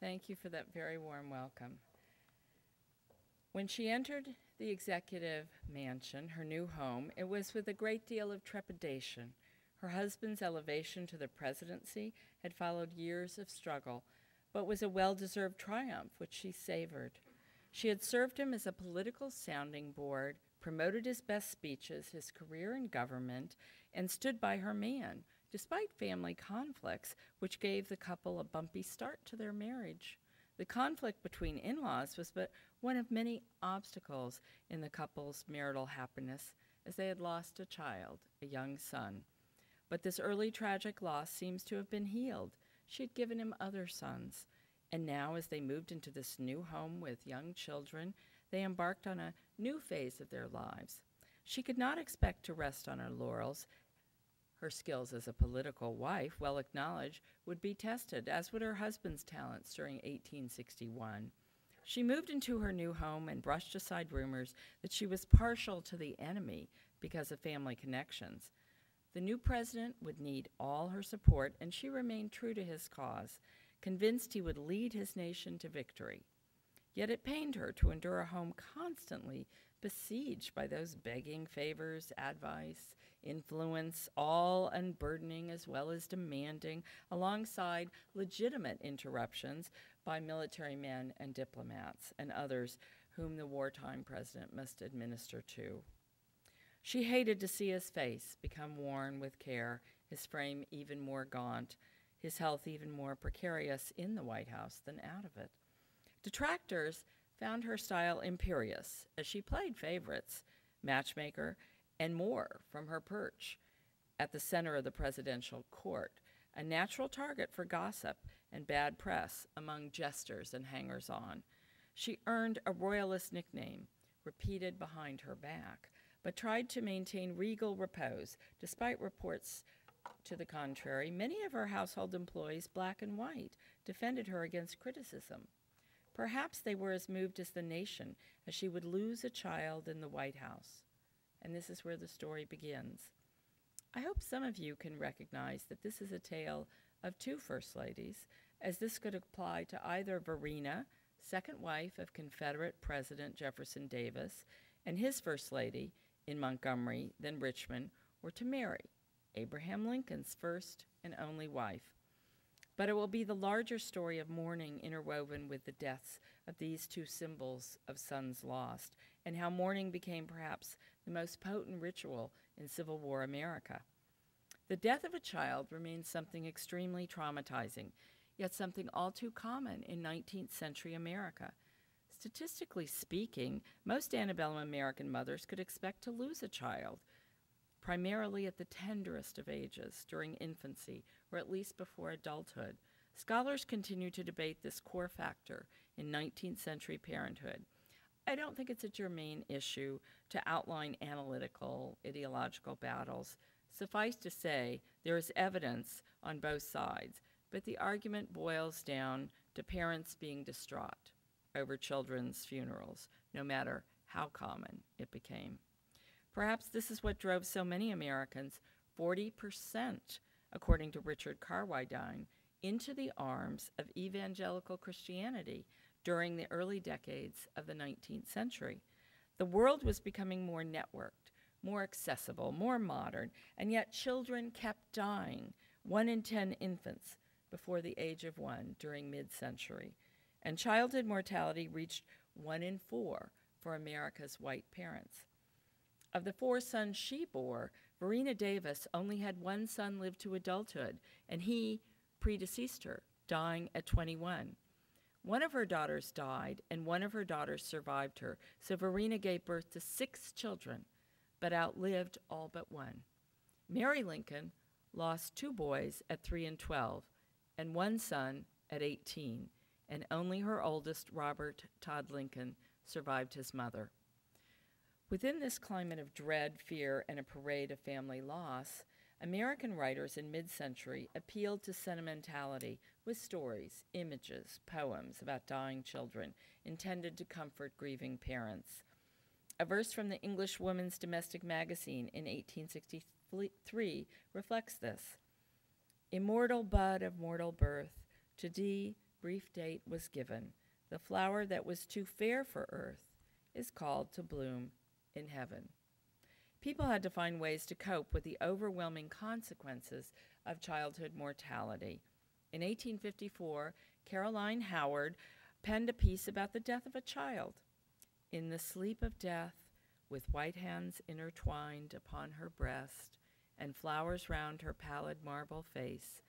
Thank you for that very warm welcome. When she entered the executive mansion, her new home, it was with a great deal of trepidation. Her husband's elevation to the presidency had followed years of struggle, but was a well deserved triumph which she savored. She had served him as a political sounding board, promoted his best speeches, his career in government, and stood by her man, despite family conflicts, which gave the couple a bumpy start to their marriage. The conflict between in laws was but one of many obstacles in the couple's marital happiness, as they had lost a child, a young son. But this early tragic loss seems to have been healed. She had given him other sons. And now, as they moved into this new home with young children, they embarked on a new phase of their lives. She could not expect to rest on her laurels. Her skills as a political wife, well acknowledged, would be tested, as would her husband's talents during 1861. She moved into her new home and brushed aside rumors that she was partial to the enemy because of family connections. The new president would need all her support, and she remained true to his cause, convinced he would lead his nation to victory. Yet it pained her to endure a home constantly besieged by those begging favors, advice, influence, all unburdening as well as demanding, alongside legitimate interruptions by military men and diplomats and others whom the wartime president must administer to. She hated to see his face become worn with care, his frame even more gaunt, his health even more precarious in the White House than out of it. Detractors found her style imperious as she played favorites, matchmaker, and more from her perch at the center of the presidential court, a natural target for gossip and bad press among jesters and hangers on. She earned a royalist nickname, repeated behind her back, but tried to maintain regal repose despite reports to the contrary. Many of her household employees, black and white, defended her against criticism. Perhaps they were as moved as the nation as she would lose a child in the White House. And this is where the story begins. I hope some of you can recognize that this is a tale of two First Ladies, as this could apply to either Varina, second wife of Confederate President Jefferson Davis, and his First Lady in Montgomery, then Richmond, or to Mary, Abraham Lincoln's first and only wife. But it will be the larger story of mourning interwoven with the deaths of these two symbols of sons lost, and how mourning became perhaps the most potent ritual in Civil War America. The death of a child remains something extremely traumatizing, yet something all too common in 19th century America. Statistically speaking, most antebellum American mothers could expect to lose a child, primarily at the tenderest of ages, during infancy, or at least before adulthood. Scholars continue to debate this core factor in 19th century parenthood. I don't think it's a germane issue to outline analytical, ideological battles. Suffice to say, there is evidence on both sides, but the argument boils down to parents being distraught over children's funerals, no matter how common it became. Perhaps this is what drove so many Americans, 40%, according to Richard Carwardine, into the arms of evangelical Christianity during the early decades of the 19th century. The world was becoming more networked, more accessible, more modern, and yet children kept dying, one in 10 infants, before the age of one during mid century. And childhood mortality reached one in four for America's white parents. Of the four sons she bore, Varina Davis only had one son live to adulthood, and he predeceased her, dying at 21. One of her daughters died, and one of her daughters survived her, so Varina gave birth to six children, but outlived all but one. Mary Lincoln lost two boys at 3 and 12, and one son at 18, and only her oldest, Robert Todd Lincoln, survived his mother. Within this climate of dread, fear, and a parade of family loss, American writers in mid century appealed to sentimentality with stories, images, poems about dying children intended to comfort grieving parents. A verse from the English Woman's Domestic Magazine in 1863 reflects this Immortal bud of mortal birth, to thee brief date was given. The flower that was too fair for earth is called to bloom in heaven. People had to find ways to cope with the overwhelming consequences of childhood mortality. In 1854, Caroline Howard penned a piece about the death of a child. In the sleep of death, with white hands intertwined upon her breast, and flowers round her pallid marble face,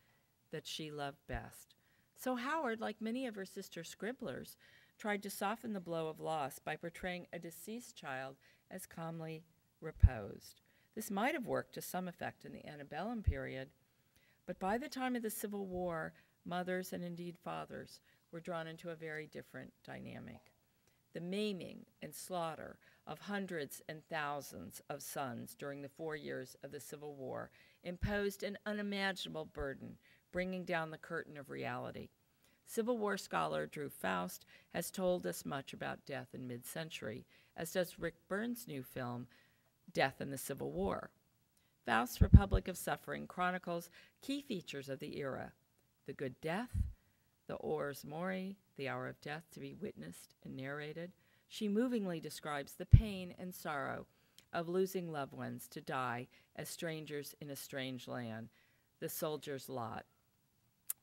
that she loved best. So Howard, like many of her sister scribblers, tried to soften the blow of loss by portraying a deceased child as calmly reposed. This might have worked to some effect in the antebellum period, but by the time of the Civil War, mothers and indeed fathers were drawn into a very different dynamic. The maiming and slaughter of hundreds and thousands of sons during the four years of the Civil War imposed an unimaginable burden, bringing down the curtain of reality. Civil War scholar Drew Faust has told us much about death in mid century, as does Ric Burns' new film, Death in the Civil War. Faust's Republic of Suffering chronicles key features of the era the good death, the Ars Mori, the hour of death to be witnessed and narrated. She movingly describes the pain and sorrow of losing loved ones to die as strangers in a strange land, the soldier's lot.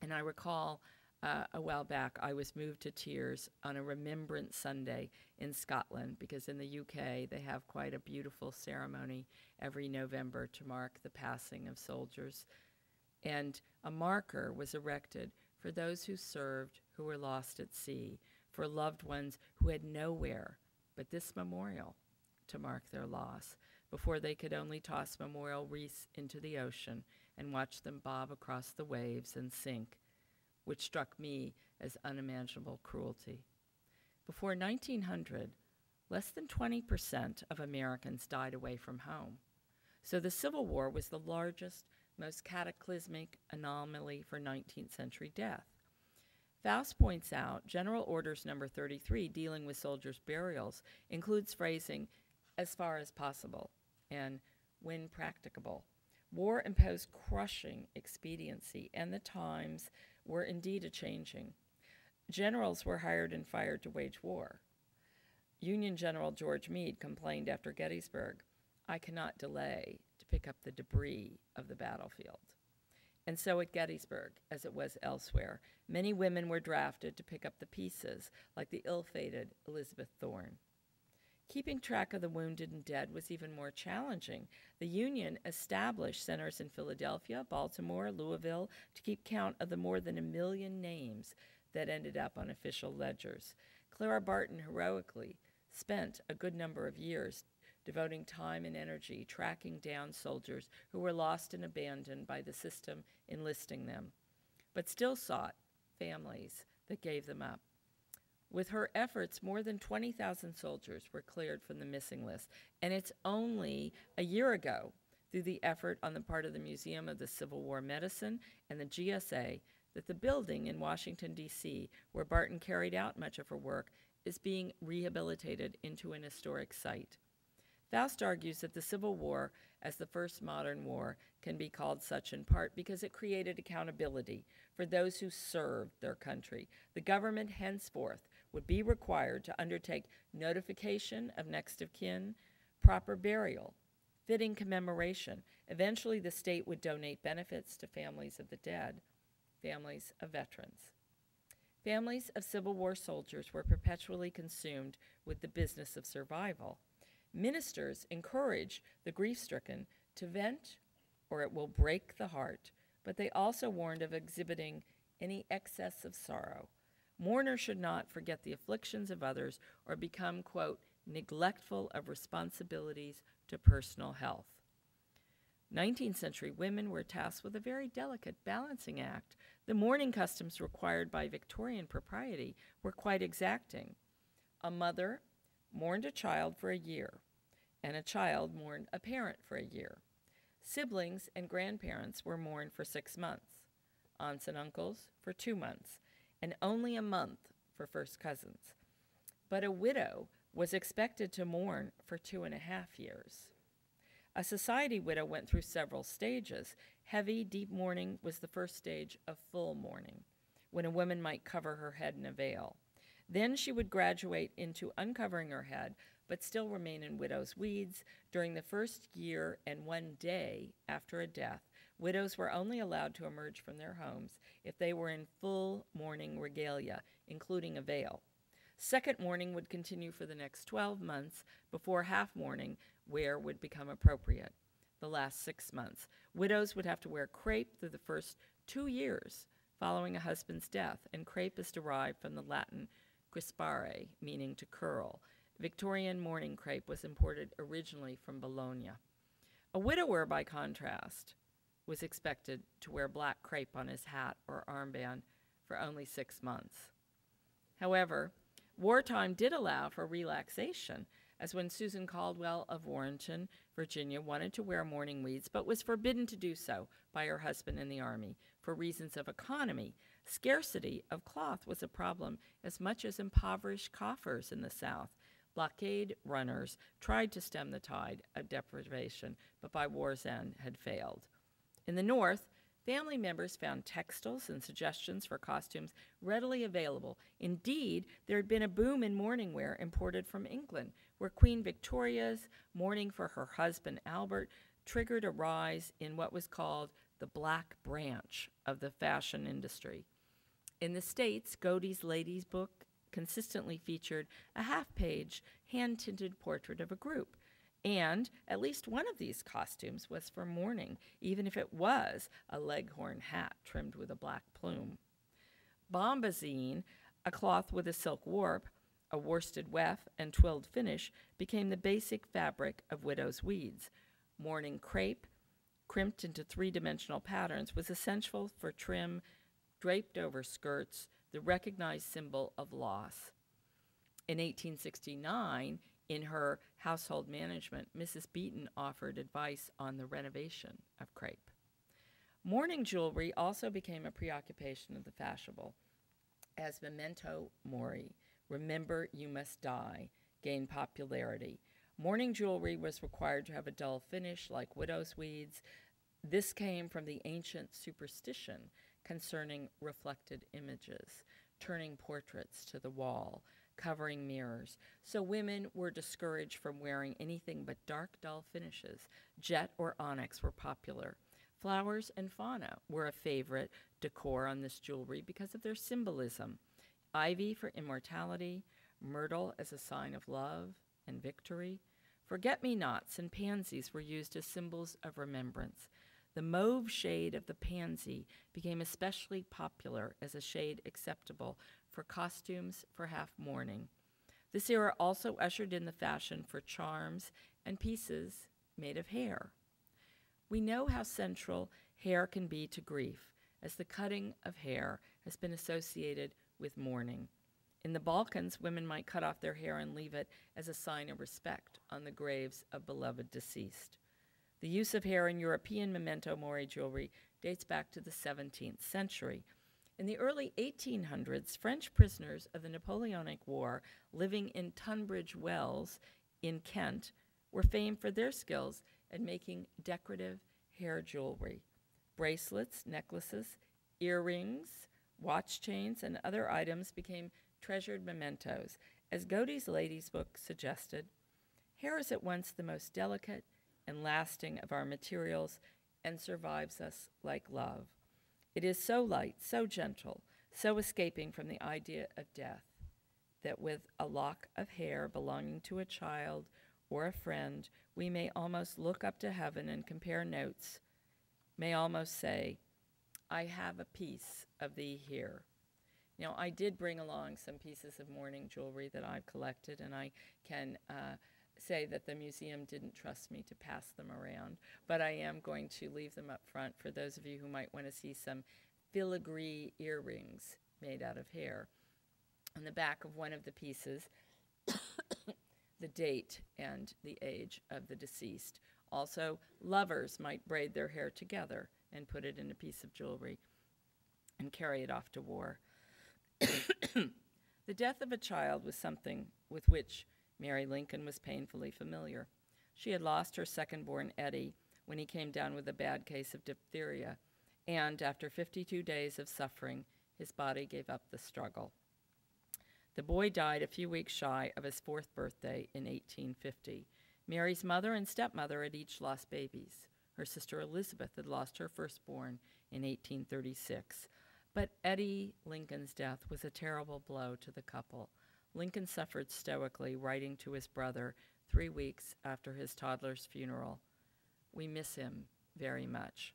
And I recall uh, a while back, I was moved to tears on a Remembrance Sunday in Scotland because in the UK they have quite a beautiful ceremony every November to mark the passing of soldiers. And a marker was erected for those who served who were lost at sea, for loved ones who had nowhere but this memorial to mark their loss before they could only toss memorial wreaths into the ocean and watch them bob across the waves and sink which struck me as unimaginable cruelty. Before 1900, less than 20% of Americans died away from home. So the Civil War was the largest, most cataclysmic anomaly for 19th century death. Faust points out General Orders Number 33, dealing with soldiers' burials, includes phrasing as far as possible and when practicable. War imposed crushing expediency, and the times were indeed a changing. Generals were hired and fired to wage war. Union General George Meade complained after Gettysburg, I cannot delay to pick up the debris of the battlefield. And so at Gettysburg, as it was elsewhere, many women were drafted to pick up the pieces, like the ill fated Elizabeth Thorn. Keeping track of the wounded and dead was even more challenging. The Union established centers in Philadelphia, Baltimore, Louisville to keep count of the more than a million names that ended up on official ledgers. Clara Barton heroically spent a good number of years devoting time and energy tracking down soldiers who were lost and abandoned by the system enlisting them, but still sought families that gave them up. With her efforts, more than 20,000 soldiers were cleared from the missing list. And it's only a year ago, through the effort on the part of the Museum of the Civil War Medicine and the GSA, that the building in Washington, D.C., where Barton carried out much of her work, is being rehabilitated into an historic site. Faust argues that the Civil War, as the first modern war, can be called such in part because it created accountability for those who served their country. The government henceforth would be required to undertake notification of next of kin, proper burial, fitting commemoration. Eventually, the state would donate benefits to families of the dead, families of veterans. Families of Civil War soldiers were perpetually consumed with the business of survival. Ministers encourage the grief stricken to vent or it will break the heart, but they also warned of exhibiting any excess of sorrow. Mourners should not forget the afflictions of others or become, quote, neglectful of responsibilities to personal health. 19th century women were tasked with a very delicate balancing act. The mourning customs required by Victorian propriety were quite exacting. A mother mourned a child for a year, and a child mourned a parent for a year. Siblings and grandparents were mourned for six months, aunts and uncles for two months, and only a month for first cousins. But a widow was expected to mourn for two and a half years. A society widow went through several stages. Heavy, deep mourning was the first stage of full mourning, when a woman might cover her head in a veil. Then she would graduate into uncovering her head, but still remain in widow's weeds. During the first year and one day after a death, widows were only allowed to emerge from their homes if they were in full mourning regalia, including a veil. Second mourning would continue for the next 12 months before half mourning wear would become appropriate. The last six months, widows would have to wear crepe through the first two years following a husband's death, and crepe is derived from the Latin crispare, meaning to curl. Victorian mourning crepe was imported originally from Bologna. A widower, by contrast, was expected to wear black crepe on his hat or armband for only six months. However, wartime did allow for relaxation, as when Susan Caldwell of Warrenton, Virginia, wanted to wear mourning weeds but was forbidden to do so by her husband in the Army for reasons of economy. Scarcity of cloth was a problem as much as impoverished coffers in the South. Blockade runners tried to stem the tide of deprivation, but by war's end had failed. In the North, family members found textiles and suggestions for costumes readily available. Indeed, there had been a boom in mourning wear imported from England, where Queen Victoria's mourning for her husband Albert triggered a rise in what was called the black branch of the fashion industry. In the States, Godey's Lady's Book consistently featured a half page, hand tinted portrait of a group. And at least one of these costumes was for mourning, even if it was a leghorn hat trimmed with a black plume. Bombazine, a cloth with a silk warp, a worsted weft, and twilled finish, became the basic fabric of widow's weeds. Mourning crepe, crimped into three dimensional patterns, was essential for trim, draped over skirts, the recognized symbol of loss. In 1869, in her household management, Mrs. Beeton offered advice on the renovation of crepe. Mourning jewelry also became a preoccupation of the fashionable, as memento mori, remember you must die, gained popularity. Mourning jewelry was required to have a dull finish like widow's weeds. This came from the ancient superstition concerning reflected images, turning portraits to the wall, covering mirrors. So women were discouraged from wearing anything but dark, dull finishes. Jet or onyx were popular. Flowers and fauna were a favorite decor on this jewelry because of their symbolism. Ivy for immortality, myrtle as a sign of love and victory. Forget me nots and pansies were used as symbols of remembrance. The mauve shade of the pansy became especially popular as a shade acceptable for costumes for half mourning. This era also ushered in the fashion for charms and pieces made of hair. We know how central hair can be to grief, as the cutting of hair has been associated with mourning. In the Balkans, women might cut off their hair and leave it as a sign of respect on the graves of beloved deceased. The use of hair in European memento mori jewelry dates back to the 17th century. In the early 1800s, French prisoners of the Napoleonic War living in Tunbridge Wells in Kent were famed for their skills at making decorative hair jewelry. Bracelets, necklaces, earrings, watch chains, and other items became treasured mementos. As Godey's Lady's Book suggested, hair is at once the most delicate and lasting of our materials and survives us like love. It is so light, so gentle, so escaping from the idea of death, that with a lock of hair belonging to a child or a friend, we may almost look up to heaven and compare notes, may almost say, I have a piece of thee here. Now, I did bring along some pieces of mourning jewelry that I've collected, and I can uh, say that the museum didn't trust me to pass them around, but I am going to leave them up front for those of you who might want to see some filigree earrings made out of hair. On the back of one of the pieces, the date and the age of the deceased. Also, lovers might braid their hair together and put it in a piece of jewelry and carry it off to war. the death of a child was something with which Mary Lincoln was painfully familiar. She had lost her second born, Eddie, when he came down with a bad case of diphtheria, and after 52 days of suffering, his body gave up the struggle. The boy died a few weeks shy of his fourth birthday in 1850. Mary's mother and stepmother had each lost babies. Her sister Elizabeth had lost her firstborn in 1836. But Eddie Lincoln's death was a terrible blow to the couple. Lincoln suffered stoically, writing to his brother three weeks after his toddler's funeral. We miss him very much.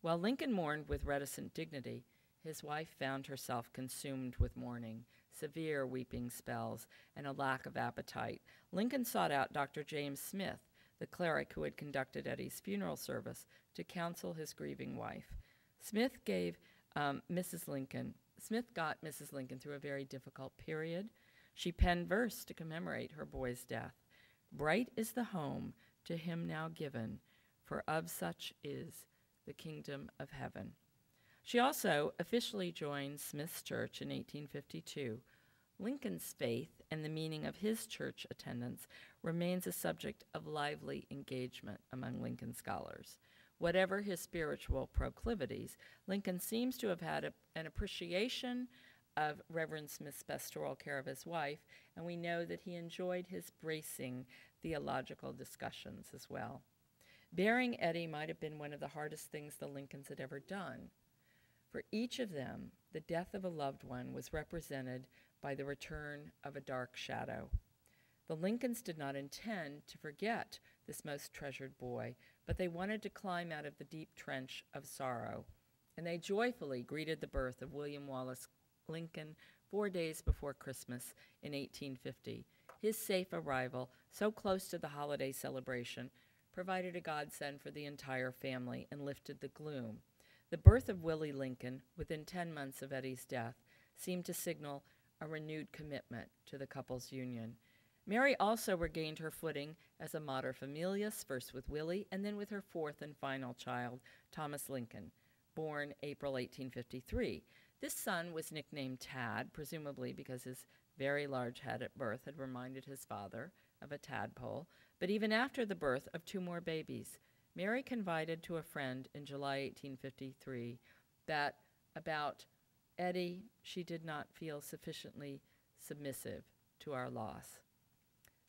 While Lincoln mourned with reticent dignity, his wife found herself consumed with mourning, severe weeping spells, and a lack of appetite. Lincoln sought out Dr. James Smith, the cleric who had conducted Eddie's funeral service, to counsel his grieving wife. Smith gave um, Mrs. Lincoln, Smith got Mrs. Lincoln through a very difficult period. She penned verse to commemorate her boy's death. Bright is the home to him now given, for of such is the kingdom of heaven. She also officially joined Smith's church in 1852. Lincoln's faith and the meaning of his church attendance remains a subject of lively engagement among Lincoln scholars. Whatever his spiritual proclivities, Lincoln seems to have had a, an appreciation of Reverend Smith's pastoral care of his wife, and we know that he enjoyed his bracing theological discussions as well. Bearing Eddie might have been one of the hardest things the Lincolns had ever done. For each of them, the death of a loved one was represented by the return of a dark shadow. The Lincolns did not intend to forget this most treasured boy, but they wanted to climb out of the deep trench of sorrow, and they joyfully greeted the birth of William Wallace Lincoln four days before Christmas in 1850. His safe arrival, so close to the holiday celebration, provided a godsend for the entire family and lifted the gloom. The birth of Willie Lincoln, within 10 months of Eddie's death, seemed to signal a renewed commitment to the couple's union. Mary also regained her footing as a mater familias, first with Willie and then with her fourth and final child, Thomas Lincoln, born April 1853. This son was nicknamed Tad, presumably because his very large head at birth had reminded his father of a tadpole. But even after the birth of two more babies, Mary confided to a friend in July 1853 that about Eddie, she did not feel sufficiently submissive to our loss.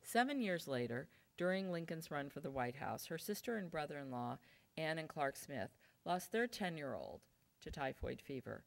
Seven years later, during Lincoln's run for the White House, her sister and brother in law, Anne and Clark Smith, lost their 10 year old to typhoid fever.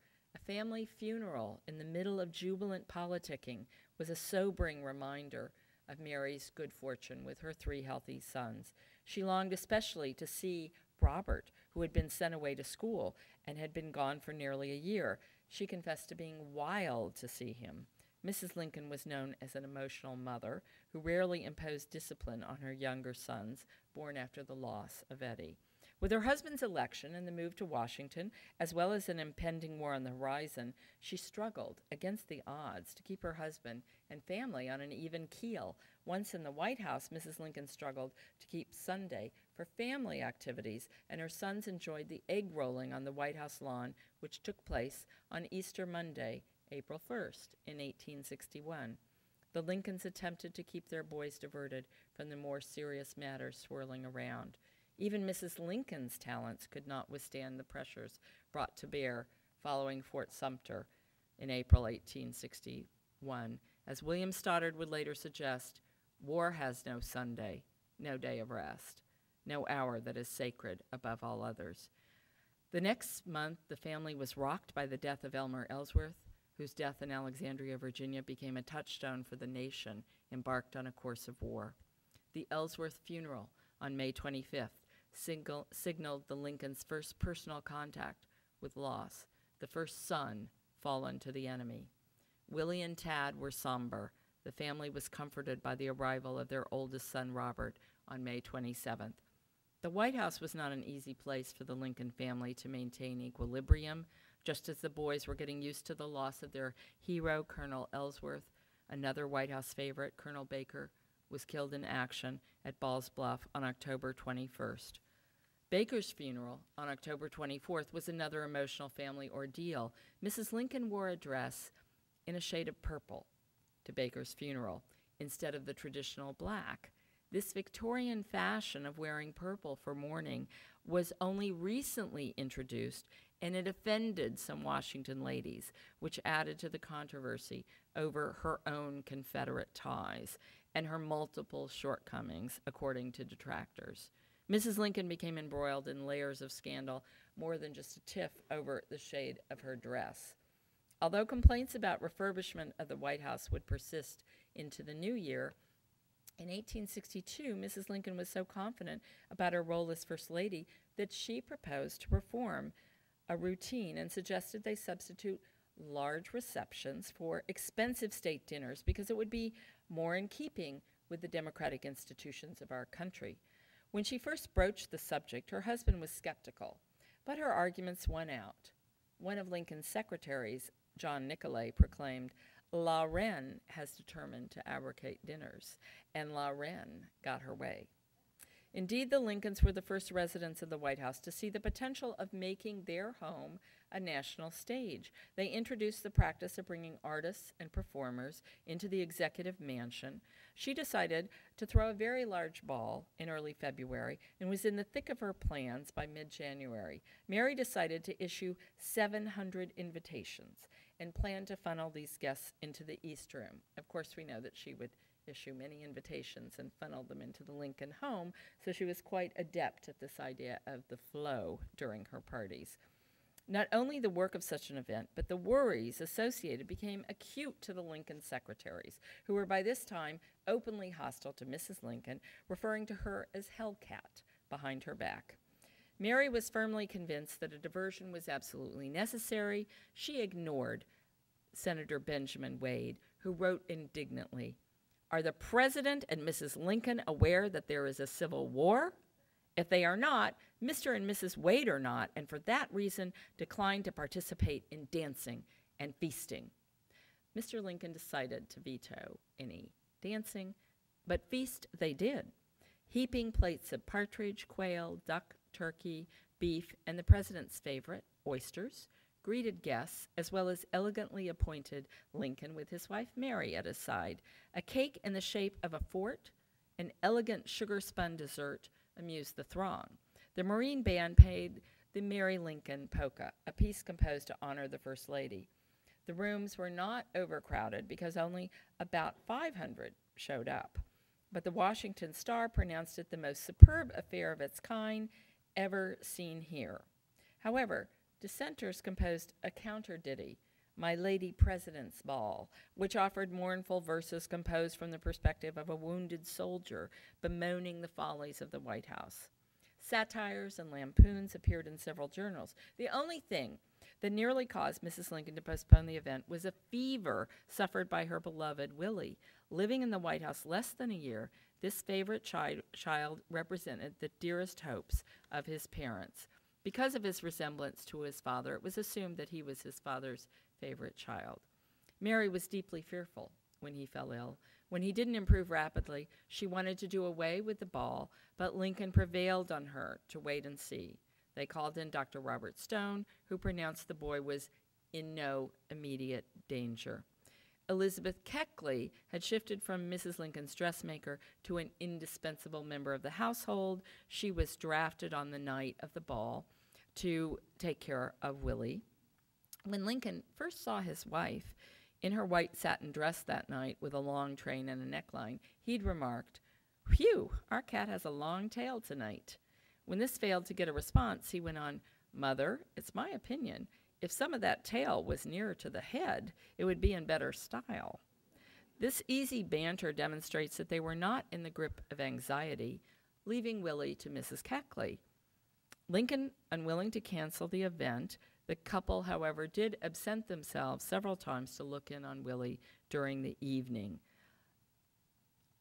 Family funeral in the middle of jubilant politicking was a sobering reminder of Mary's good fortune with her three healthy sons. She longed especially to see Robert, who had been sent away to school and had been gone for nearly a year. She confessed to being wild to see him. Mrs. Lincoln was known as an emotional mother who rarely imposed discipline on her younger sons, born after the loss of Eddie. With her husband's election and the move to Washington, as well as an impending war on the horizon, she struggled against the odds to keep her husband and family on an even keel. Once in the White House, Mrs. Lincoln struggled to keep Sunday for family activities, and her sons enjoyed the egg rolling on the White House lawn, which took place on Easter Monday April 1st in 1861. The Lincolns attempted to keep their boys diverted from the more serious matters swirling around. Even Mrs. Lincoln's talents could not withstand the pressures brought to bear following Fort Sumter in April 1861. As William Stoddard would later suggest, war has no Sunday, no day of rest, no hour that is sacred above all others. The next month, the family was rocked by the death of Elmer Ellsworth, whose death in Alexandria, Virginia became a touchstone for the nation embarked on a course of war. The Ellsworth funeral on May 25th signal, signaled the Lincolns' first personal contact with loss, the first son fallen to the enemy. Willie and Tad were somber. The family was comforted by the arrival of their oldest son, Robert, on May 27th. The White House was not an easy place for the Lincoln family to maintain equilibrium just as the boys were getting used to the loss of their hero, Colonel Ellsworth, another White House favorite, Colonel Baker, was killed in action at Ball's Bluff on October 21st. Baker's funeral on October 24th was another emotional family ordeal. Mrs. Lincoln wore a dress in a shade of purple to Baker's funeral instead of the traditional black. This Victorian fashion of wearing purple for mourning was only recently introduced, and it offended some Washington ladies, which added to the controversy over her own Confederate ties and her multiple shortcomings, according to detractors. Mrs. Lincoln became embroiled in layers of scandal more than just a tiff over the shade of her dress. Although complaints about refurbishment of the White House would persist into the new year, in 1862, Mrs. Lincoln was so confident about her role as First Lady that she proposed to reform a routine and suggested they substitute large receptions for expensive state dinners because it would be more in keeping with the democratic institutions of our country. When she first broached the subject, her husband was skeptical, but her arguments won out. One of Lincoln's secretaries, John Nicolay, proclaimed, La Reine has determined to abrogate dinners, and La Reine got her way. Indeed, the Lincolns were the first residents of the White House to see the potential of making their home a national stage. They introduced the practice of bringing artists and performers into the executive mansion. She decided to throw a very large ball in early February and was in the thick of her plans by mid January. Mary decided to issue 700 invitations and planned to funnel these guests into the East Room. Of course, we know that she would issue many invitations and funnel them into the Lincoln home, so she was quite adept at this idea of the flow during her parties. Not only the work of such an event, but the worries associated became acute to the Lincoln secretaries, who were by this time openly hostile to Mrs. Lincoln, referring to her as Hellcat behind her back. Mary was firmly convinced that a diversion was absolutely necessary. She ignored Senator Benjamin Wade, who wrote indignantly Are the President and Mrs. Lincoln aware that there is a civil war? If they are not, Mr. and Mrs. Wade are not, and for that reason declined to participate in dancing and feasting. Mr. Lincoln decided to veto any dancing, but feast they did, heaping plates of partridge, quail, duck, turkey, beef, and the president's favorite, oysters, greeted guests, as well as elegantly appointed Lincoln with his wife Mary at his side. A cake in the shape of a fort, an elegant sugar spun dessert amused the throng. The Marine Band played the Mary Lincoln Polka, a piece composed to honor the First Lady. The rooms were not overcrowded because only about 500 showed up. But the Washington Star pronounced it the most superb affair of its kind ever seen here. However, dissenters composed a counter ditty, My Lady President's Ball, which offered mournful verses composed from the perspective of a wounded soldier bemoaning the follies of the White House. Satires and lampoons appeared in several journals. The only thing that nearly caused Mrs. Lincoln to postpone the event was a fever suffered by her beloved Willie. Living in the White House less than a year, this favorite chi- child represented the dearest hopes of his parents. Because of his resemblance to his father, it was assumed that he was his father's favorite child. Mary was deeply fearful when he fell ill. When he didn't improve rapidly, she wanted to do away with the ball, but Lincoln prevailed on her to wait and see. They called in Dr. Robert Stone, who pronounced the boy was in no immediate danger. Elizabeth Keckley had shifted from Mrs. Lincoln's dressmaker to an indispensable member of the household. She was drafted on the night of the ball to take care of Willie. When Lincoln first saw his wife in her white satin dress that night with a long train and a neckline, he'd remarked, Phew, our cat has a long tail tonight. When this failed to get a response, he went on, Mother, it's my opinion if some of that tail was nearer to the head, it would be in better style. This easy banter demonstrates that they were not in the grip of anxiety, leaving Willie to Mrs. Keckley. Lincoln, unwilling to cancel the event, the couple, however, did absent themselves several times to look in on Willie during the evening.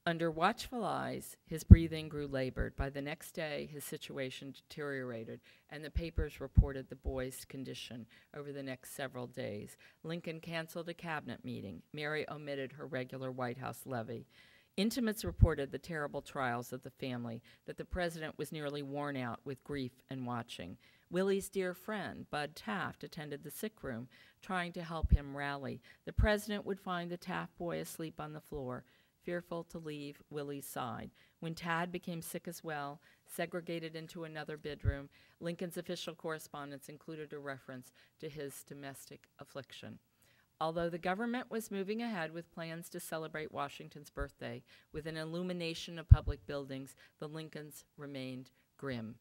Under watchful eyes, his breathing grew labored. By the next day, his situation deteriorated, and the papers reported the boy's condition over the next several days. Lincoln canceled a cabinet meeting. Mary omitted her regular White House levee. Intimates reported the terrible trials of the family, that the president was nearly worn out with grief and watching. Willie's dear friend, Bud Taft, attended the sick room, trying to help him rally. The president would find the Taft boy asleep on the floor fearful to leave Willie's side. When Tad became sick as well, segregated into another bedroom, Lincoln's official correspondence included a reference to his domestic affliction. Although the government was moving ahead with plans to celebrate Washington's birthday with an illumination of public buildings, the Lincolns remained grim.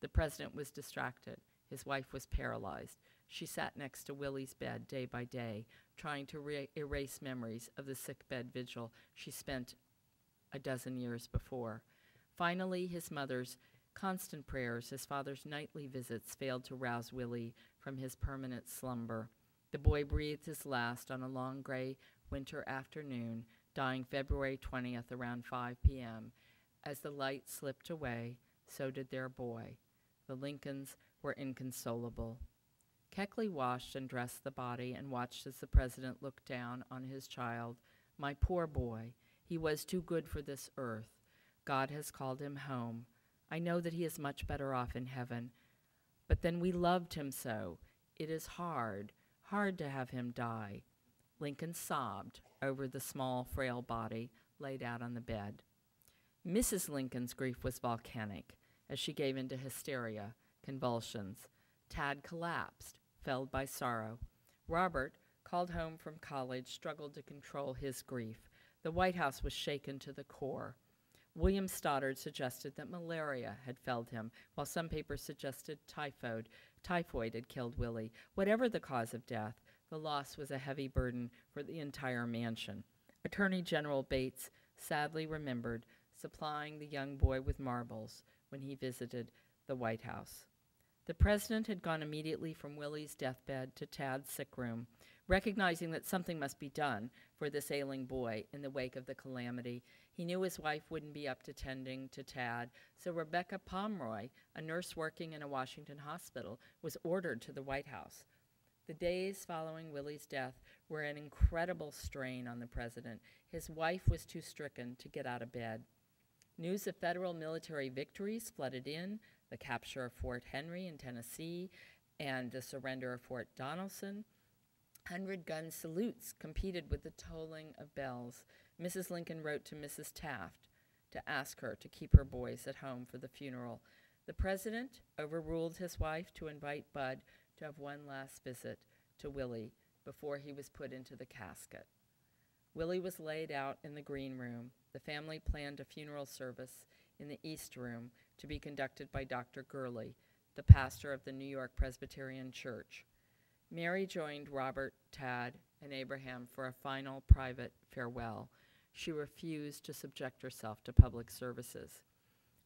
The president was distracted. His wife was paralyzed. She sat next to Willie's bed day by day, trying to erase memories of the sickbed vigil she spent a dozen years before. Finally, his mother's constant prayers, his father's nightly visits failed to rouse Willie from his permanent slumber. The boy breathed his last on a long gray winter afternoon, dying February 20th around 5 p.m. As the light slipped away, so did their boy. The Lincolns were inconsolable. Keckley washed and dressed the body and watched as the president looked down on his child. My poor boy, he was too good for this earth. God has called him home. I know that he is much better off in heaven. But then we loved him so. It is hard, hard to have him die. Lincoln sobbed over the small, frail body laid out on the bed. Mrs. Lincoln's grief was volcanic as she gave into hysteria, convulsions. Tad collapsed, felled by sorrow. Robert, called home from college, struggled to control his grief. The White House was shaken to the core. William Stoddard suggested that malaria had felled him, while some papers suggested typhoid. Typhoid had killed Willie. Whatever the cause of death, the loss was a heavy burden for the entire mansion. Attorney General Bates sadly remembered supplying the young boy with marbles when he visited the White House. The president had gone immediately from Willie's deathbed to Tad's sick room, recognizing that something must be done for this ailing boy in the wake of the calamity. He knew his wife wouldn't be up to tending to Tad, so Rebecca Pomeroy, a nurse working in a Washington hospital, was ordered to the White House. The days following Willie's death were an incredible strain on the president. His wife was too stricken to get out of bed. News of federal military victories flooded in the capture of Fort Henry in Tennessee and the surrender of Fort Donelson. Hundred gun salutes competed with the tolling of bells. Mrs. Lincoln wrote to Mrs. Taft to ask her to keep her boys at home for the funeral. The president overruled his wife to invite Bud to have one last visit to Willie before he was put into the casket. Willie was laid out in the green room. The family planned a funeral service in the East Room to be conducted by Dr. Gurley, the pastor of the New York Presbyterian Church. Mary joined Robert, Tad, and Abraham for a final private farewell. She refused to subject herself to public services.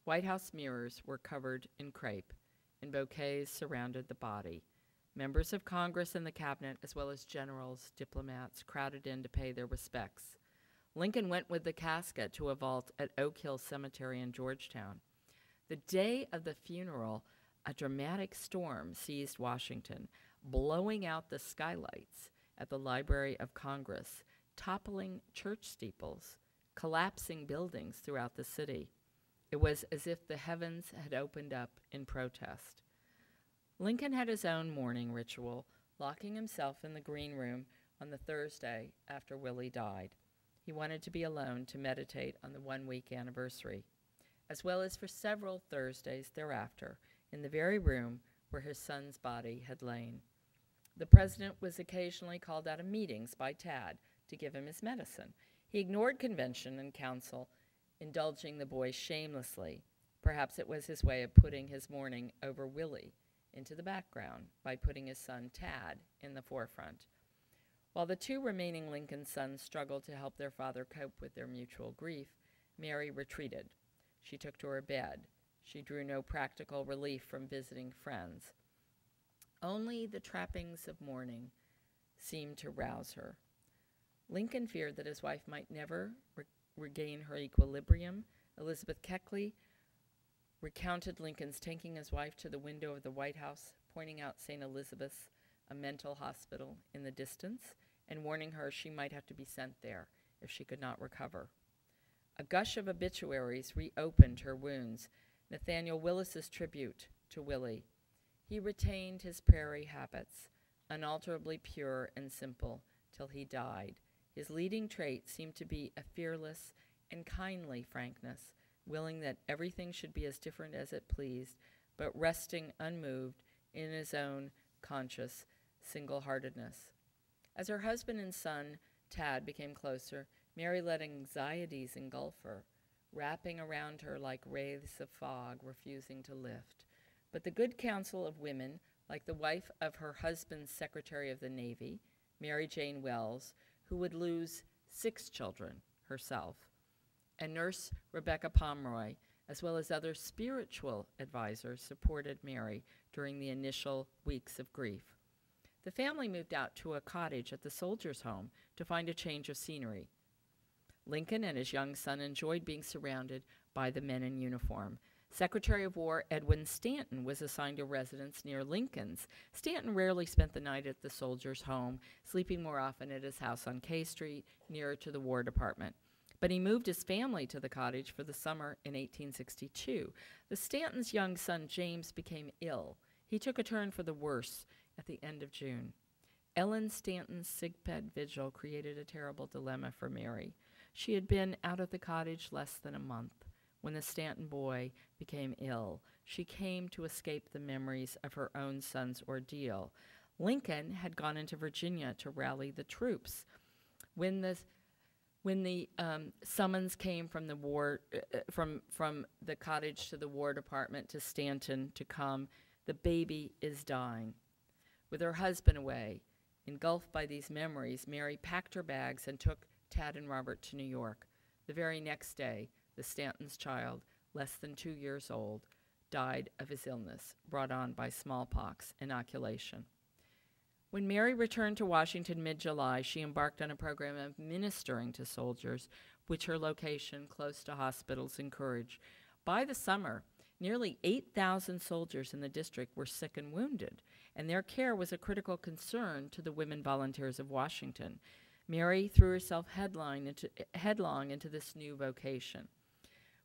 White House mirrors were covered in crepe, and bouquets surrounded the body. Members of Congress and the cabinet, as well as generals, diplomats, crowded in to pay their respects. Lincoln went with the casket to a vault at Oak Hill Cemetery in Georgetown. The day of the funeral, a dramatic storm seized Washington, blowing out the skylights at the Library of Congress, toppling church steeples, collapsing buildings throughout the city. It was as if the heavens had opened up in protest. Lincoln had his own mourning ritual, locking himself in the green room on the Thursday after Willie died. He wanted to be alone to meditate on the one week anniversary, as well as for several Thursdays thereafter, in the very room where his son's body had lain. The president was occasionally called out of meetings by Tad to give him his medicine. He ignored convention and counsel, indulging the boy shamelessly. Perhaps it was his way of putting his mourning over Willie into the background by putting his son Tad in the forefront. While the two remaining Lincoln sons struggled to help their father cope with their mutual grief, Mary retreated. She took to her bed. She drew no practical relief from visiting friends. Only the trappings of mourning seemed to rouse her. Lincoln feared that his wife might never re- regain her equilibrium. Elizabeth Keckley recounted Lincoln's taking his wife to the window of the White House, pointing out St. Elizabeth's, a mental hospital in the distance, and warning her she might have to be sent there if she could not recover. A gush of obituaries reopened her wounds. Nathaniel Willis's tribute to Willie. He retained his prairie habits, unalterably pure and simple, till he died. His leading trait seemed to be a fearless and kindly frankness, willing that everything should be as different as it pleased, but resting unmoved in his own conscious single heartedness. As her husband and son, Tad, became closer, Mary let anxieties engulf her, wrapping around her like wraiths of fog, refusing to lift. But the good counsel of women, like the wife of her husband's Secretary of the Navy, Mary Jane Welles, who would lose six children herself, and nurse Rebecca Pomeroy, as well as other spiritual advisors, supported Mary during the initial weeks of grief. The family moved out to a cottage at the soldiers' home to find a change of scenery. Lincoln and his young son enjoyed being surrounded by the men in uniform. Secretary of War Edwin Stanton was assigned a residence near Lincoln's. Stanton rarely spent the night at the soldiers' home, sleeping more often at his house on K Street, nearer to the War Department. But he moved his family to the cottage for the summer in 1862. The Stantons' young son James became ill. He took a turn for the worse at the end of June. Ellen Stanton's sickbed vigil created a terrible dilemma for Mary. She had been out of the cottage less than a month when the Stanton boy became ill. She came to escape the memories of her own son's ordeal. Lincoln had gone into Virginia to rally the troops. When the when the um, summons came from the war uh, from from the cottage to the War Department to Stanton to come, the baby is dying. With her husband away, engulfed by these memories, Mary packed her bags and took Tad and Robert to New York. The very next day, the Stanton's child, less than two years old, died of his illness brought on by smallpox inoculation. When Mary returned to Washington mid July, she embarked on a program of ministering to soldiers, which her location close to hospitals encouraged. By the summer, nearly 8,000 soldiers in the district were sick and wounded, and their care was a critical concern to the women volunteers of Washington. Mary threw herself headlong into, headlong into this new vocation.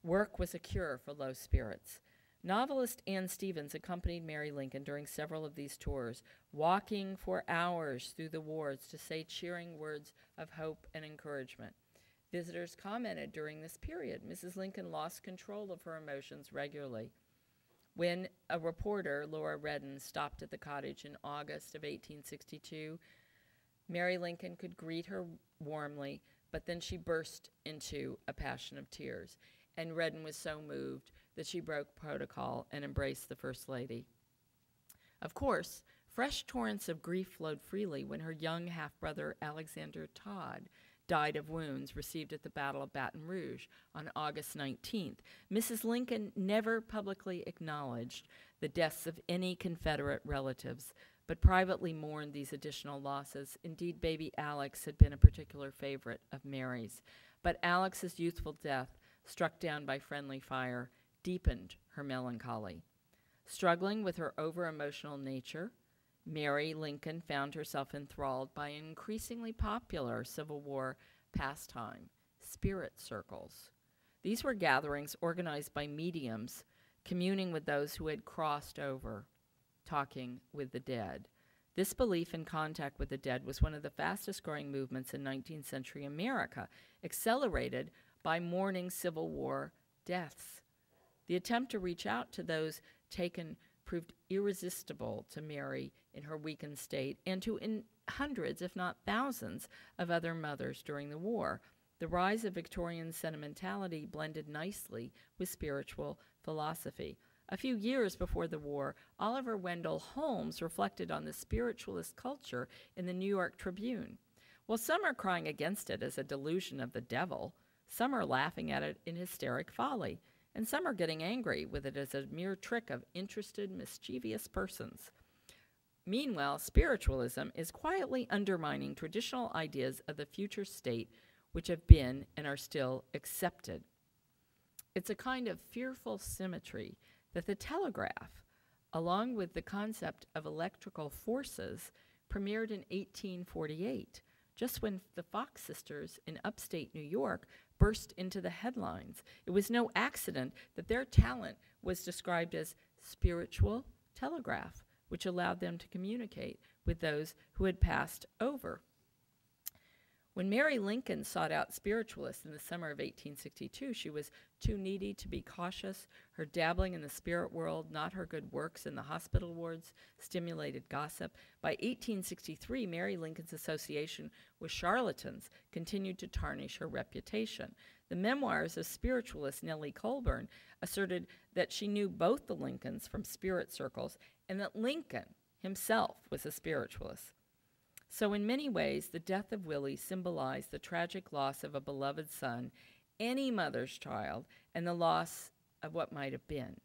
Work was a cure for low spirits. Novelist Anne Stephens accompanied Mary Lincoln during several of these tours, walking for hours through the wards to say cheering words of hope and encouragement. Visitors commented during this period Mrs. Lincoln lost control of her emotions regularly. When a reporter, Laura Redden, stopped at the cottage in August of 1862, Mary Lincoln could greet her warmly, but then she burst into a passion of tears. And Redden was so moved that she broke protocol and embraced the First Lady. Of course, fresh torrents of grief flowed freely when her young half brother, Alexander Todd, died of wounds received at the Battle of Baton Rouge on August 19th. Mrs. Lincoln never publicly acknowledged the deaths of any Confederate relatives, but privately mourned these additional losses. Indeed, baby Alex had been a particular favorite of Mary's. But Alex's youthful death, struck down by friendly fire, deepened her melancholy. Struggling with her over emotional nature, Mary Lincoln found herself enthralled by an increasingly popular Civil War pastime, spirit circles. These were gatherings organized by mediums communing with those who had crossed over, talking with the dead. This belief in contact with the dead was one of the fastest growing movements in 19th century America, accelerated by mourning Civil War deaths. The attempt to reach out to those taken proved irresistible to Mary in her weakened state and to in hundreds, if not thousands, of other mothers during the war. The rise of Victorian sentimentality blended nicely with spiritual philosophy. A few years before the war, Oliver Wendell Holmes reflected on the spiritualist culture in the New York Tribune. While some are crying against it as a delusion of the devil, some are laughing at it in hysteric folly and some are getting angry with it as a mere trick of interested, mischievous persons. Meanwhile, spiritualism is quietly undermining traditional ideas of the future state which have been and are still accepted. It's a kind of fearful symmetry that the telegraph, along with the concept of electrical forces, premiered in 1848, just when the Fox sisters in upstate New York burst into the headlines. It was no accident that their talent was described as spiritual telegraph, which allowed them to communicate with those who had passed over. When Mary Lincoln sought out spiritualists in the summer of 1862, she was too needy to be cautious. Her dabbling in the spirit world, not her good works in the hospital wards, stimulated gossip. By 1863, Mary Lincoln's association with charlatans continued to tarnish her reputation. The memoirs of spiritualist Nettie Colburn asserted that she knew both the Lincolns from spirit circles and that Lincoln himself was a spiritualist. So, in many ways, the death of Willie symbolized the tragic loss of a beloved son, any mother's child, and the loss of what might have been.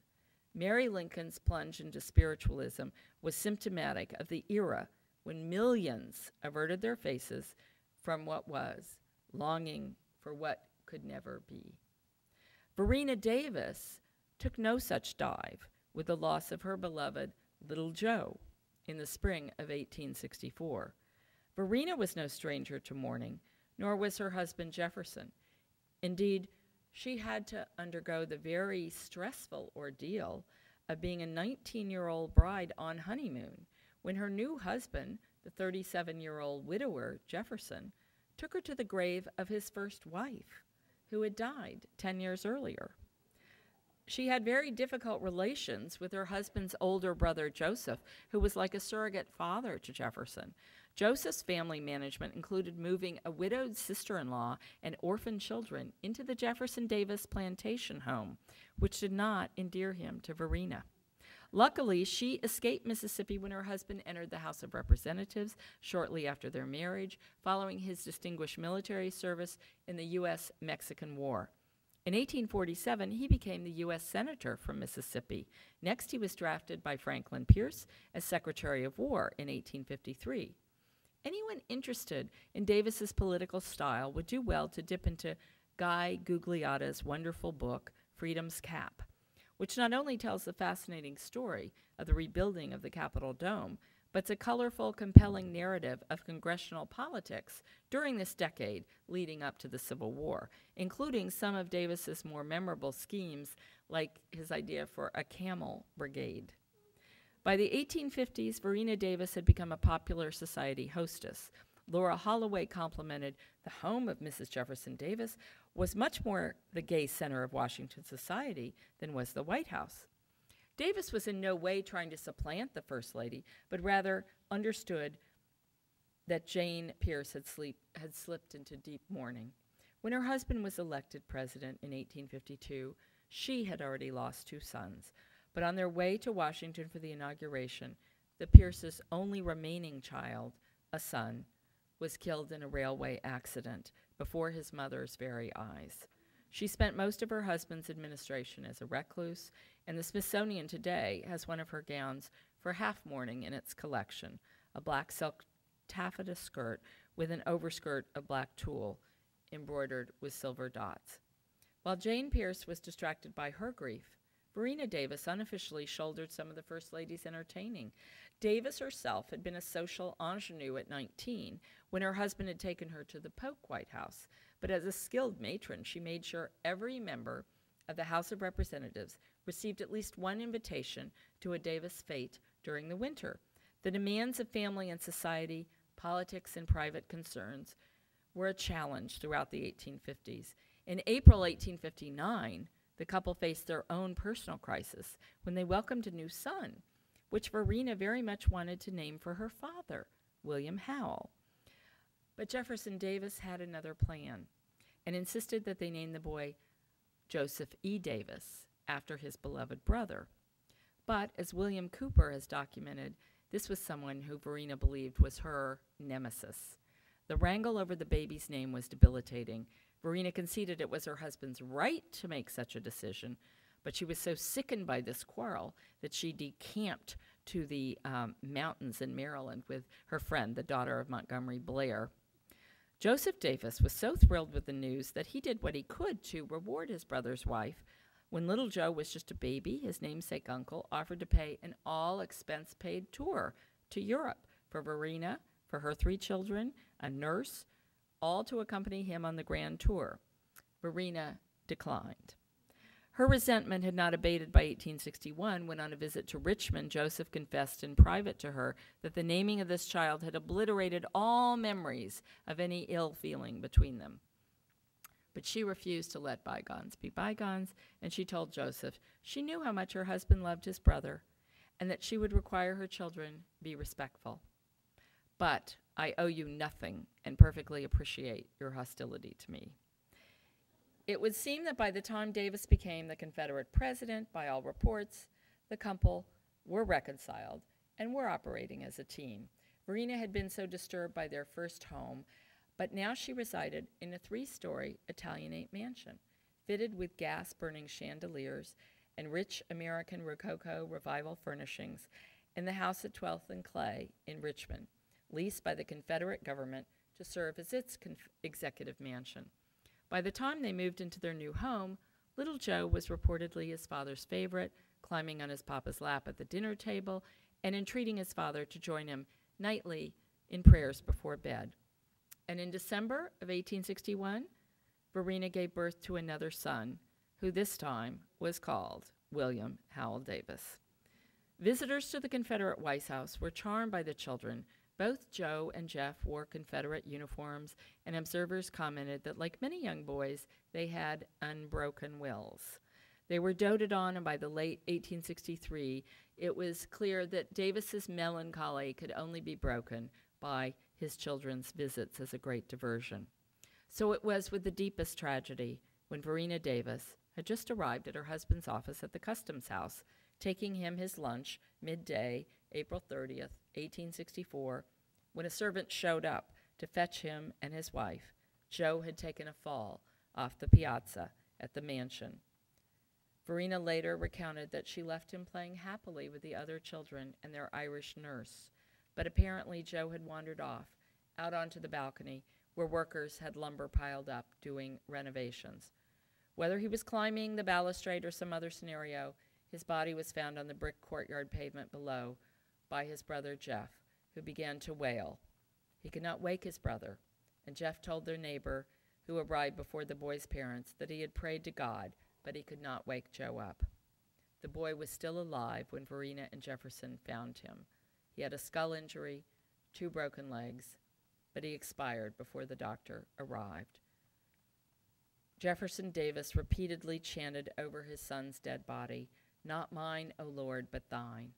Mary Lincoln's plunge into spiritualism was symptomatic of the era when millions averted their faces from what was, longing for what could never be. Varina Davis took no such dive with the loss of her beloved Little Joe in the spring of 1864. Varina was no stranger to mourning, nor was her husband Jefferson. Indeed, she had to undergo the very stressful ordeal of being a 19 year old bride on honeymoon when her new husband, the 37 year old widower Jefferson, took her to the grave of his first wife, who had died 10 years earlier. She had very difficult relations with her husband's older brother Joseph, who was like a surrogate father to Jefferson. Joseph's family management included moving a widowed sister in law and orphan children into the Jefferson Davis plantation home, which did not endear him to Varina. Luckily, she escaped Mississippi when her husband entered the House of Representatives shortly after their marriage, following his distinguished military service in the U.S. Mexican War. In 1847, he became the U.S. Senator from Mississippi. Next, he was drafted by Franklin Pierce as Secretary of War in 1853. Anyone interested in Davis's political style would do well to dip into Guy Gugliotta's wonderful book, Freedom's Cap, which not only tells the fascinating story of the rebuilding of the Capitol Dome, but it's a colorful, compelling narrative of congressional politics during this decade leading up to the Civil War, including some of Davis's more memorable schemes, like his idea for a camel brigade. By the 1850s, Varina Davis had become a popular society hostess. Laura Holloway complimented the home of Mrs. Jefferson Davis was much more the gay center of Washington society than was the White House. Davis was in no way trying to supplant the First Lady, but rather understood that Jane Pierce had, sleep, had slipped into deep mourning. When her husband was elected president in 1852, she had already lost two sons, but on their way to Washington for the inauguration, the Pierces' only remaining child, a son, was killed in a railway accident before his mother's very eyes. She spent most of her husband's administration as a recluse, and the Smithsonian today has one of her gowns for half mourning in its collection a black silk taffeta skirt with an overskirt of black tulle embroidered with silver dots. While Jane Pierce was distracted by her grief, Varina Davis unofficially shouldered some of the First Lady's entertaining. Davis herself had been a social ingenue at 19 when her husband had taken her to the Polk White House. But as a skilled matron, she made sure every member of the House of Representatives received at least one invitation to a Davis fete during the winter. The demands of family and society, politics, and private concerns were a challenge throughout the 1850s. In April 1859, the couple faced their own personal crisis when they welcomed a new son, which Varina very much wanted to name for her father, William Howell. But Jefferson Davis had another plan and insisted that they name the boy Joseph E. Davis after his beloved brother. But as William Cooper has documented, this was someone who Varina believed was her nemesis. The wrangle over the baby's name was debilitating, Varina conceded it was her husband's right to make such a decision, but she was so sickened by this quarrel that she decamped to the um, mountains in Maryland with her friend, the daughter of Montgomery Blair. Joseph Davis was so thrilled with the news that he did what he could to reward his brother's wife. When little Joe was just a baby, his namesake uncle offered to pay an all expense paid tour to Europe for Varina, for her three children, a nurse, all to accompany him on the grand tour. Varina declined. Her resentment had not abated by 1861 when, on a visit to Richmond, Joseph confessed in private to her that the naming of this child had obliterated all memories of any ill feeling between them. But she refused to let bygones be bygones, and she told Joseph she knew how much her husband loved his brother and that she would require her children be respectful. But I owe you nothing and perfectly appreciate your hostility to me. It would seem that by the time Davis became the Confederate president, by all reports, the couple were reconciled and were operating as a team. Varina had been so disturbed by their first home, but now she resided in a three story Italianate mansion, fitted with gas burning chandeliers and rich American Rococo Revival furnishings in the house at 12th and Clay in Richmond, leased by the Confederate government to serve as its executive mansion. By the time they moved into their new home, little Joe was reportedly his father's favorite, climbing on his papa's lap at the dinner table and entreating his father to join him nightly in prayers before bed. And in December of 1861, Varina gave birth to another son, who this time was called William Howell Davis. Visitors to the Confederate White House were charmed by the children both Joe and Jeff wore Confederate uniforms, and observers commented that, like many young boys, they had unbroken wills. They were doted on, and by the late 1863, it was clear that Davis's melancholy could only be broken by his children's visits as a great diversion. So it was with the deepest tragedy when Varina Davis had just arrived at her husband's office at the customs house, taking him his lunch midday, April 30th, 1864, when a servant showed up to fetch him and his wife. Joe had taken a fall off the piazza at the mansion. Varina later recounted that she left him playing happily with the other children and their Irish nurse, but apparently Joe had wandered off out onto the balcony where workers had lumber piled up doing renovations. Whether he was climbing the balustrade or some other scenario, his body was found on the brick courtyard pavement below by his brother Jeff, who began to wail. He could not wake his brother, and Jeff told their neighbor, who arrived before the boy's parents, that he had prayed to God, but he could not wake Joe up. The boy was still alive when Varina and Jefferson found him. He had a skull injury, two broken legs, but he expired before the doctor arrived. Jefferson Davis repeatedly chanted over his son's dead body, Not mine, O Lord, but thine.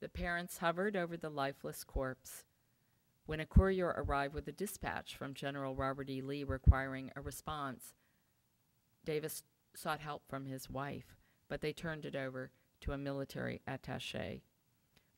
The parents hovered over the lifeless corpse. When a courier arrived with a dispatch from General Robert E. Lee requiring a response, Davis sought help from his wife, but they turned it over to a military attache.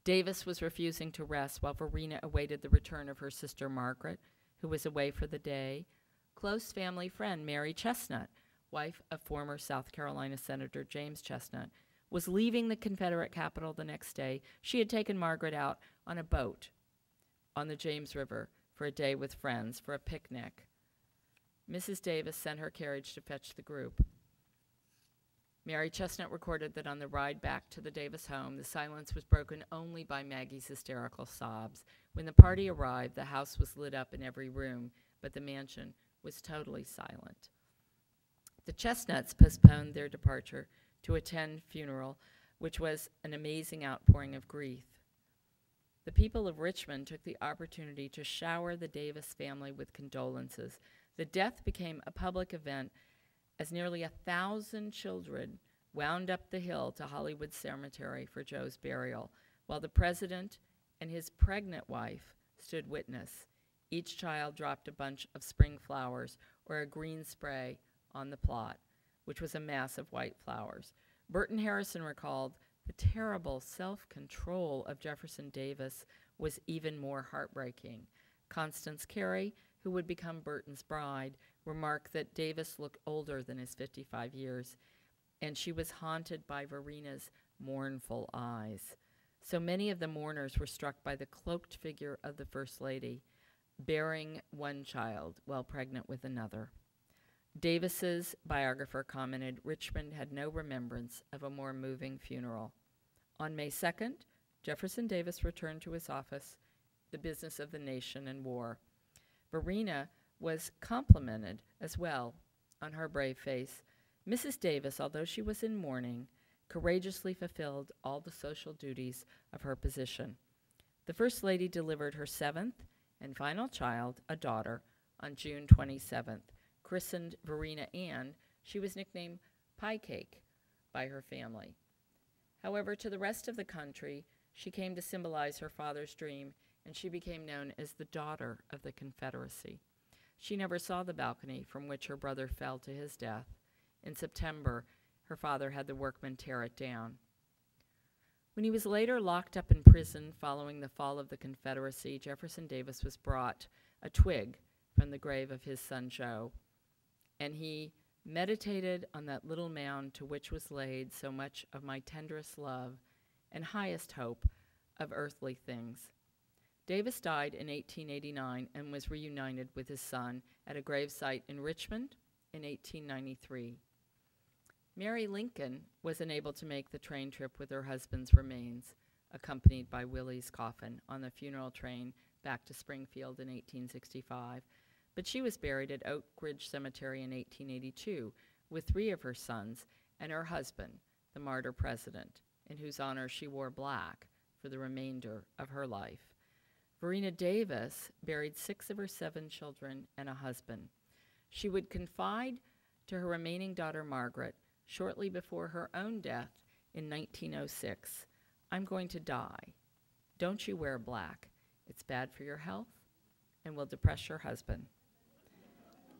Davis was refusing to rest while Varina awaited the return of her sister Margaret, who was away for the day. Close family friend Mary Chesnut, wife of former South Carolina Senator James Chesnut, was leaving the Confederate capital the next day, she had taken Margaret out on a boat on the James River for a day with friends for a picnic. Mrs. Davis sent her carriage to fetch the group. Mary Chesnut recorded that on the ride back to the Davis home, the silence was broken only by Maggie's hysterical sobs. When the party arrived, the house was lit up in every room, but the mansion was totally silent. The Chesnuts postponed their departure to attend funeral, which was an amazing outpouring of grief. The people of Richmond took the opportunity to shower the Davis family with condolences. The death became a public event as nearly a thousand children wound up the hill to Hollywood Cemetery for Joe's burial, while the president and his pregnant wife stood witness. Each child dropped a bunch of spring flowers or a green spray on the plot which was a mass of white flowers. Burton Harrison recalled the terrible self control of Jefferson Davis was even more heartbreaking. Constance Cary, who would become Burton's bride, remarked that Davis looked older than his 55 years, and she was haunted by Varina's mournful eyes. So many of the mourners were struck by the cloaked figure of the First Lady, bearing one child while pregnant with another. Davis's biographer commented Richmond had no remembrance of a more moving funeral. On May 2nd, Jefferson Davis returned to his office, the business of the nation and war. Varina was complimented as well on her brave face. Mrs. Davis, although she was in mourning, courageously fulfilled all the social duties of her position. The First Lady delivered her seventh and final child, a daughter, on June 27th. Christened Varina Ann, she was nicknamed Pie Cake by her family. However, to the rest of the country, she came to symbolize her father's dream, and she became known as the daughter of the Confederacy. She never saw the balcony from which her brother fell to his death. In September, her father had the workmen tear it down. When he was later locked up in prison following the fall of the Confederacy, Jefferson Davis was brought a twig from the grave of his son Joe, and he meditated on that little mound to which was laid so much of my tenderest love and highest hope of earthly things. Davis died in 1889 and was reunited with his son at a gravesite in Richmond in 1893. Mary Lincoln was unable to make the train trip with her husband's remains, accompanied by Willie's coffin on the funeral train back to Springfield in 1865, but she was buried at Oak Ridge Cemetery in 1882 with three of her sons and her husband, the martyr president, in whose honor she wore black for the remainder of her life. Varina Davis buried six of her seven children and a husband. She would confide to her remaining daughter Margaret shortly before her own death in 1906 I'm going to die. Don't you wear black. It's bad for your health and will depress your husband.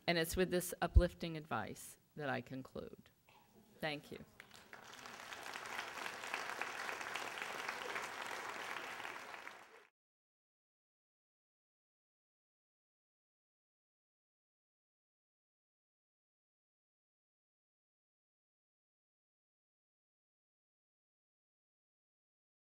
And it's with this uplifting advice that I conclude. Thank you.